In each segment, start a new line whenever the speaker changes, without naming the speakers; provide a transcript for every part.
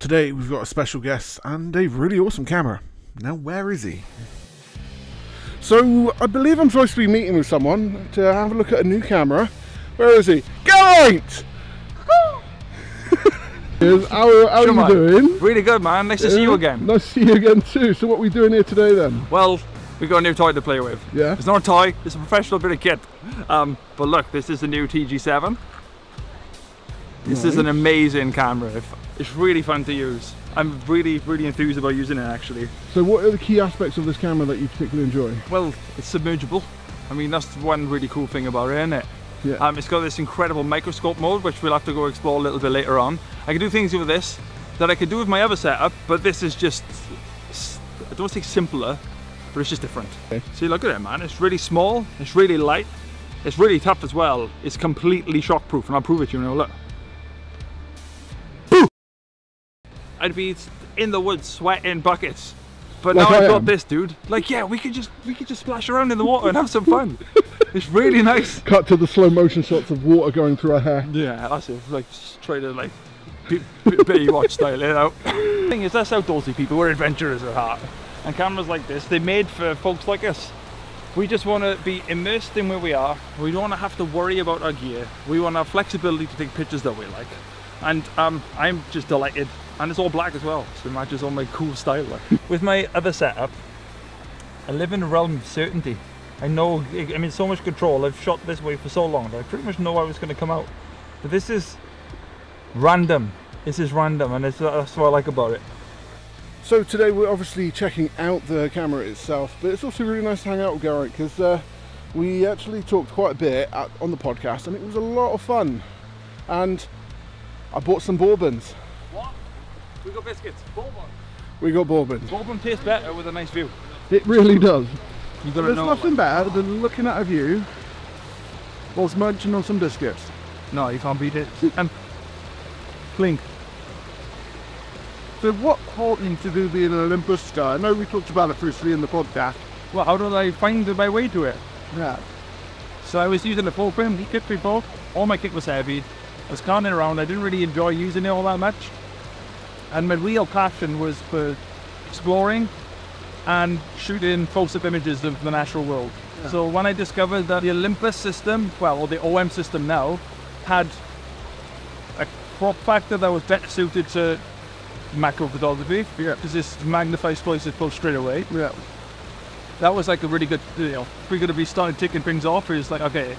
Today we've got a special guest and a really awesome camera. Now, where is he? So, I believe I'm supposed to be meeting with someone to have a look at a new camera. Where is he? Geraint! How, how are you
Shemai.
doing?
Really good, man. Nice to see you again.
Nice to see you again too. So what are we doing here today then?
Well, we've got a new toy to play with.
Yeah.
It's not a toy. It's a professional bit of kit. Um, but look, this is the new TG7. This is an amazing camera. If- It's really fun to use. I'm really, really enthused about using it actually.
So what are the key aspects of this camera that you particularly enjoy?
Well, it's submergible. I mean, that's one really cool thing about it, isn't it?
Yeah.
Um, it's got this incredible microscope mode, which we'll have to go explore a little bit later on. I can do things with this that I could do with my other setup, but this is just, I don't say simpler, but it's just different.
Okay.
See, look at it, man. It's really small, it's really light, it's really tough as well. It's completely shockproof, and I'll prove it to you now, look. I'd be in the woods sweating buckets. But
Like
now I've got this, dude. Like, yeah, we could just we could just splash around in the water and have some fun. it's really nice.
Cut to the slow motion shots of water going through her hair.
Yeah, that's it. Like just try to like B- B- Baywatch style, you know. thing is, that's outdoorsy people. We're adventurers at heart, and cameras like this, they're made for folks like us. We just want to be immersed in where we are. We don't want to have to worry about our gear. We want to have flexibility to take pictures that we like, and um, I'm just delighted. And it's all black as well, so it matches all my cool style. With my other setup, I live in a realm of certainty. I know, I mean, so much control. I've shot this way for so long that I pretty much know how it's going to come out. But this is random. This is random, and that's what I like about it.
So today we're obviously checking out the camera itself, but it's also really nice to hang out with Geraint because uh, we actually talked quite a bit at, on the podcast and it was a lot of fun. And I bought some bourbons.
What? We got biscuits. Bourbon.
We got bourbons.
Bourbon tastes better with a nice view.
It really does.
You got
There's nothing better than looking at a view whilst munching on some biscuits.
No, you can't beat it. And clink.
So what taught you to do being an Olympus star? I know we talked about it briefly in the podcast.
Well, how did I find my way to it?
Yeah.
So I was using a full frame kit before. All my kick was heavy. I was carting it around. I didn't really enjoy using it all that much. And my real passion was for exploring and shooting close-up images of the natural world. So when I discovered that the Olympus system, well, or the OM system now, had a crop factor that was better suited to macro photography,
Yeah.
because this magnifies explosive pull straight away
Yeah.
that was like a really good you know we're going to be starting ticking things off it's like okay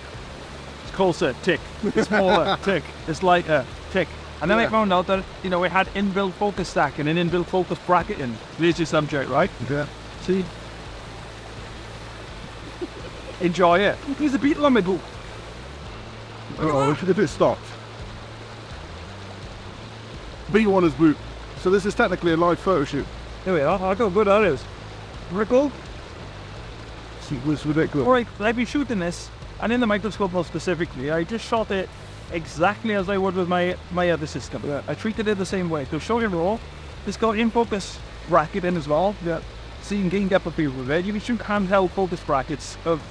closer tick. It's smaller tick. It's lighter tick. And then I found out that you know it had inbuilt focus stacking and an inbuilt focus bracketing there's your subject right?
Yeah.
see? Enjoy it. There's a beetle on my boot.
Oh, we should have it stopped. B1 is boot. So this is technically a live photo shoot.
there we are. Look how good that is Rickle.
It was ridiculous.
Alright, I've been shooting this, and in the microscope mode specifically, I just shot it exactly as I would with my, my other system.
Yeah.
I treated it the same way. To show you all, it's got in focus bracket in as well.
Yeah.
So you can gain depth of field with it. You can shoot handheld focus brackets of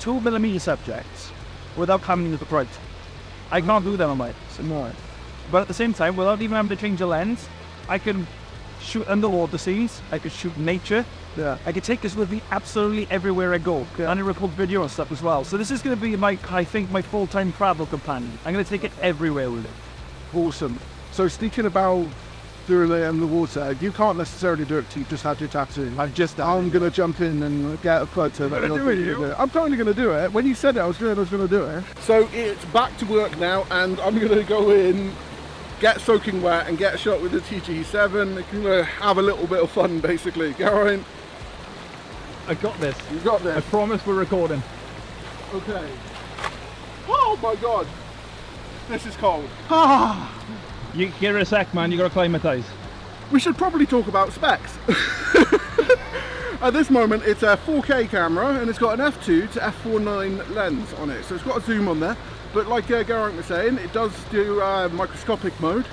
two millimeter subjects without coming into the front. I mm-hmm. can't do that on my so
No.
but at the same time, without even having to change the lens, I can shoot underwater scenes, I could shoot nature,
Yeah.
I can take this with me absolutely everywhere I go. And I record video and stuff as well. So this is going to be my, I think, my full-time travel companion. I'm going to take it everywhere with it.
Awesome. So speaking about doing it in the water, you can't necessarily do it you just had your tattoo.
I've just
I'm gonna jump in and get a photo. that you're
do it, you?
I'm totally gonna do it. When you said it, I was was gonna do it. So it's back to work now, and I'm gonna go in, get soaking wet, and get a shot with the TG7. Gonna have a little bit of fun, basically. Geraint,
I got this.
you got this.
I promise we're recording.
Okay. Oh my god, this is cold.
You give it a sec, man. You got to climatize.
We should probably talk about specs. At this moment, it's a 4K camera and it's got an f2 to f4.9 lens on it, so it's got a zoom on there. But like uh, Geraint was saying, it does do uh, microscopic mode,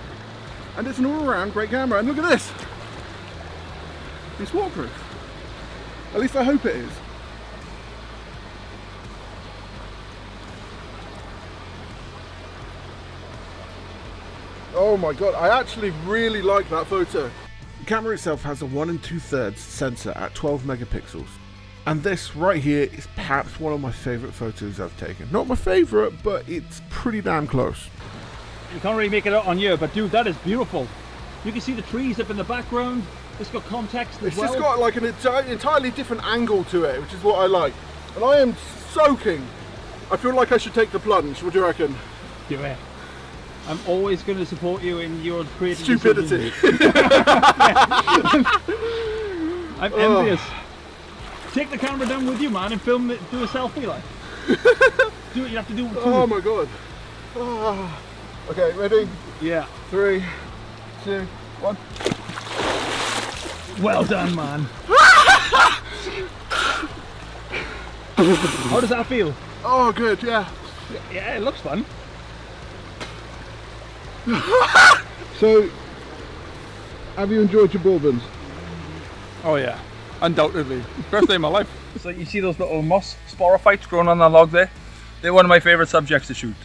and it's an all-around great camera. And look at this, it's waterproof. At least I hope it is. Oh my god, I actually really like that photo. The camera itself has a 1 and 2 thirds sensor at 12 megapixels. And this right here is perhaps one of my favourite photos I've taken. Not my favourite, but it's pretty damn close.
You can't really make it out on here, but dude, that is beautiful. You can see the trees up in the background. It's got context as
It's
well.
just got like an enti- entirely different angle to it, which is what I like. And I am soaking. I feel like I should take the plunge. What do you reckon?
Do it. I'm always going to support you in your creative
Stupidity.
I'm
Oh.
envious. Take the camera down with you, man, and film it. Do a selfie, like. do what you have to do. With
oh my god. Ah. Okay, ready?
Yeah.
Three, two, one.
Well done, man. How does that feel?
Oh, good, yeah.
Yeah, it looks fun.
So, have you enjoyed your bourbons?
Oh yeah, undoubtedly. Best day of my life. So you see those little moss sporophytes growing on that log there? They're one of my favourite subjects to shoot.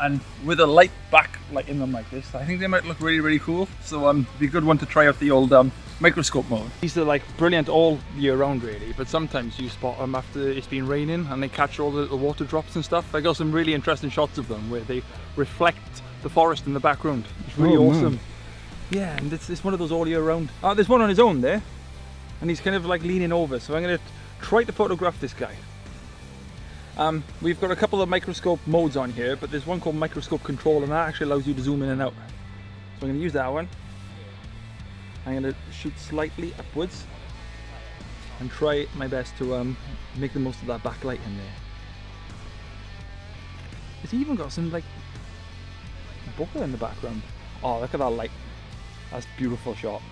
And with a light back like in them like this, I think they might look really, really cool. So um, be a good one to try out the old um, microscope mode. These are like brilliant all year round really, but sometimes you spot them after it's been raining and they catch all the little water drops and stuff. I got some really interesting shots of them where they reflect the forest in the background. It's really
Oh, man.
awesome. Yeah, and it's, it's one of those all year round. Oh, there's one on his own there and he's kind of like leaning over. So I'm going to try to photograph this guy. Um, we've got a couple of microscope modes on here, but there's one called microscope control, and that actually allows you to zoom in and out. So I'm going to use that one. I'm going to shoot slightly upwards and try my best to um, make the most of that backlight in there. It's even got some like bokeh in the background. Oh, look at that light. That's a beautiful shot.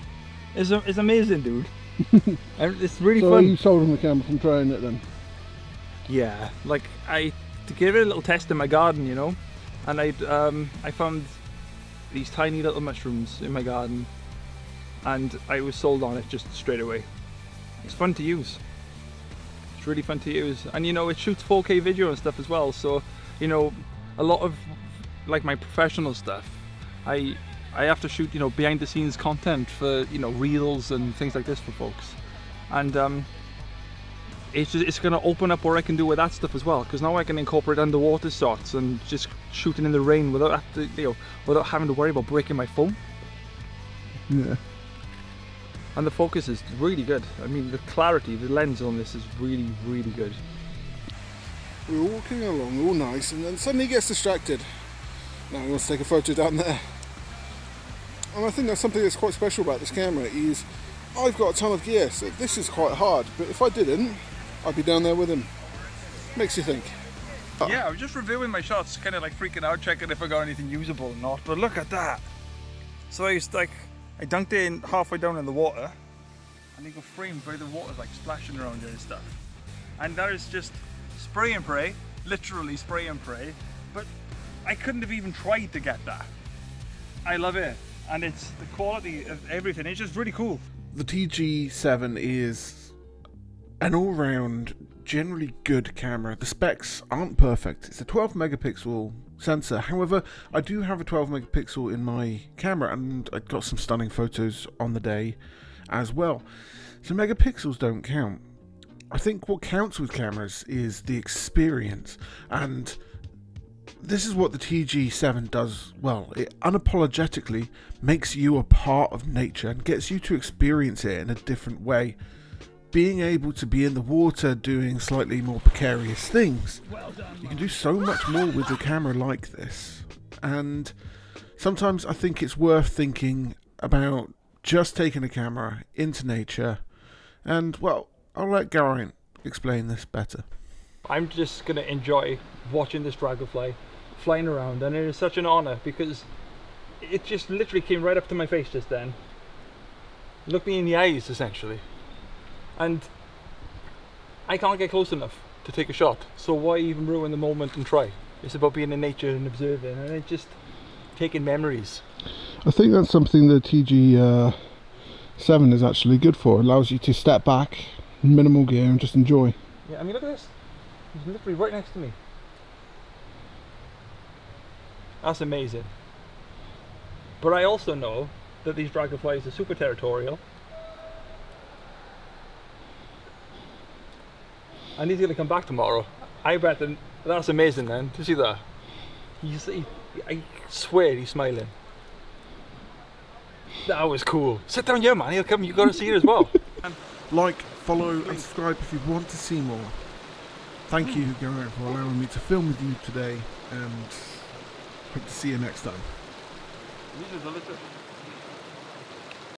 It's, it's amazing, dude. And it's really
So
fun.
you sold him the camera from trying it then?
Yeah, like I to give it a little test in my garden, you know, and I um I found these tiny little mushrooms in my garden, and I was sold on it just straight away. It's fun to use. It's really fun to use, and you know it shoots 4K video and stuff as well. So you know, a lot of like my professional stuff, I I have to shoot you know behind the scenes content for you know reels and things like this for folks, and um it's just, it's going to open up what I can do with that stuff as well because now I can incorporate underwater shots and just shooting in the rain without have to, you know without having to worry about breaking my phone
Yeah.
and the focus is really good I mean the clarity the lens on this is really really good
We're walking along all nice and then suddenly he gets distracted. Now he wants to take a photo down there. And I think that's something that's quite special about this camera is I've got a ton of gear, so this is quite hard. But if I didn't, I'd be down there with him. Makes you think.
yeah I was just reviewing my shots kind of like freaking out checking if I got anything usable or not but look at that. So I used like I dunked it in halfway down in the water and you got framed by the water like splashing around it and stuff. And that is just spray and pray literally spray and pray but I couldn't have even tried to get that. I love it and it's the quality of everything. It's just really cool.
The TG7 is an all-round, generally good camera. The specs aren't perfect. It's a 12 megapixel sensor. However, I do have a 12 megapixel in my camera and I got some stunning photos on the day as well. So megapixels don't count. I think what counts with cameras is the experience and this is what the TG7 does well. It unapologetically makes you a part of nature and gets you to experience it in a different way. Being able to be in the water doing slightly more precarious things. You can do so much more with a camera like this. And sometimes I think it's worth thinking about just taking a camera into nature. And, well, I'll let Geraint explain this better.
I'm just gonna enjoy watching this dragonfly flying around, and it is such an honor because it just literally came right up to my face just then. Looked me in the eyes, essentially, and I can't get close enough to take a shot. So why even ruin the moment and try? It's about being in nature and observing, and just taking memories.
I think that's something the TG uh, 7 is actually good for. It allows you to step back, minimal gear, and just enjoy.
Yeah, I mean, look at this. He's literally right next to me. That's amazing. But I also know that these dragonflies are super territorial. And he's going to come back tomorrow. I bet that that's amazing then. to see that? He's, he, I swear he's smiling. That was cool. Sit down here, man. He'll come. You got to see it as well.
Like, follow, and subscribe if you want to see more. Thank you, Geraint, for allowing me to film with you today, and hope to see you next time.
These are delicious.